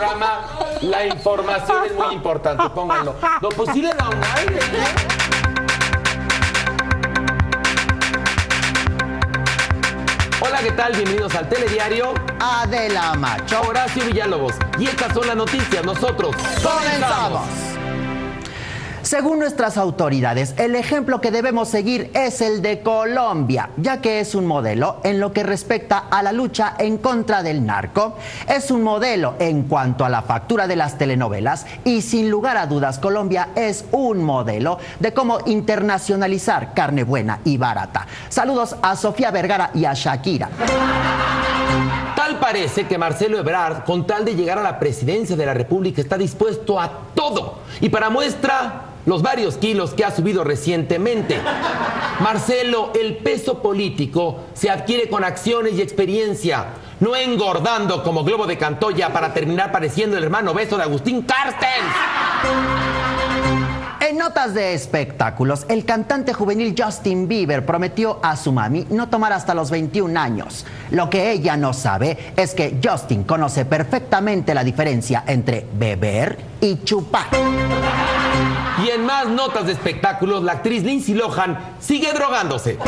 programa, la información es muy importante. Pónganlo. No, pues sí le da un aire. ¿eh? Hola, ¿qué tal? Bienvenidos al Telediario. Adela Macho. Horacio Villalobos. Y estas son las noticias. Nosotros comenzamos. Según nuestras autoridades, el ejemplo que debemos seguir es el de Colombia, ya que es un modelo en lo que respecta a la lucha en contra del narco, es un modelo en cuanto a la factura de las telenovelas y sin lugar a dudas Colombia es un modelo de cómo internacionalizar carne buena y barata. Saludos a Sofía Vergara y a Shakira. Tal parece que Marcelo Ebrard, con tal de llegar a la presidencia de la República, está dispuesto a todo. Y para muestra, los varios kilos que ha subido recientemente. Marcelo, el peso político se adquiere con acciones y experiencia, no engordando como globo de Cantoya para terminar pareciendo el hermano beso de Agustín Carstens. En notas de espectáculos, el cantante juvenil Justin Bieber prometió a su mami no tomar hasta los 21 años. Lo que ella no sabe es que Justin conoce perfectamente la diferencia entre beber y chupar. Y en más notas de espectáculos, la actriz Lindsay Lohan sigue drogándose.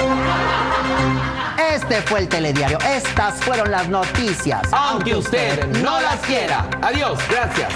Este fue el telediario. Estas fueron las noticias. Aunque usted no las quiera. Adiós, gracias.